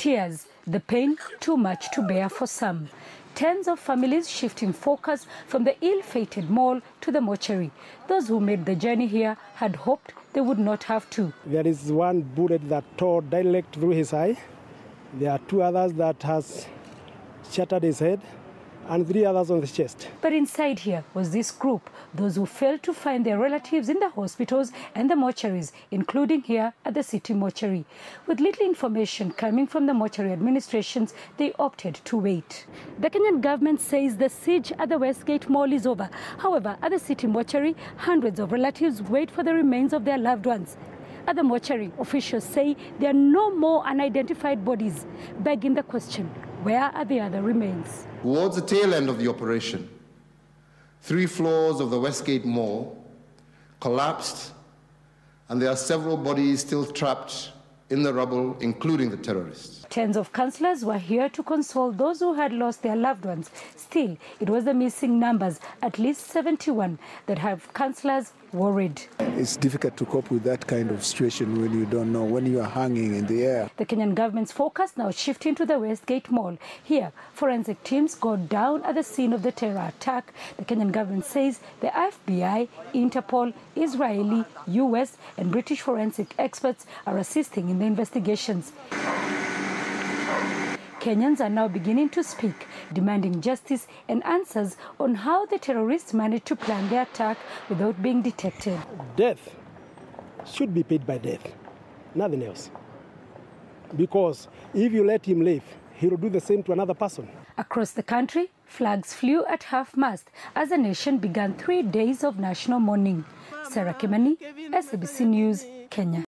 Tears, the pain too much to bear for some. Tens of families shifting focus from the ill-fated mall to the mortuary. Those who made the journey here had hoped they would not have to. There is one bullet that tore direct through his eye. There are two others that has shattered his head and three others on the chest. But inside here was this group, those who failed to find their relatives in the hospitals and the mortuaries, including here at the city mortuary. With little information coming from the mortuary administrations, they opted to wait. The Kenyan government says the siege at the Westgate Mall is over. However, at the city mortuary, hundreds of relatives wait for the remains of their loved ones. At the mortuary, officials say there are no more unidentified bodies, begging the question, where are the other remains? Towards the tail end of the operation, three floors of the Westgate Mall collapsed, and there are several bodies still trapped in the rubble, including the terrorists. Tens of councillors were here to console those who had lost their loved ones. Still, it was the missing numbers, at least 71, that have councillors worried. It's difficult to cope with that kind of situation when you don't know, when you are hanging in the air. The Kenyan government's focus now shifting to the Westgate Mall. Here, forensic teams go down at the scene of the terror attack. The Kenyan government says the FBI, Interpol, Israeli, US, and British forensic experts are assisting in the investigations. Kenyans are now beginning to speak, demanding justice and answers on how the terrorists managed to plan the attack without being detected. Death should be paid by death, nothing else. Because if you let him live, he will do the same to another person. Across the country, flags flew at half-mast as the nation began three days of national mourning. Sarah Kimani, SABC News, Kenya.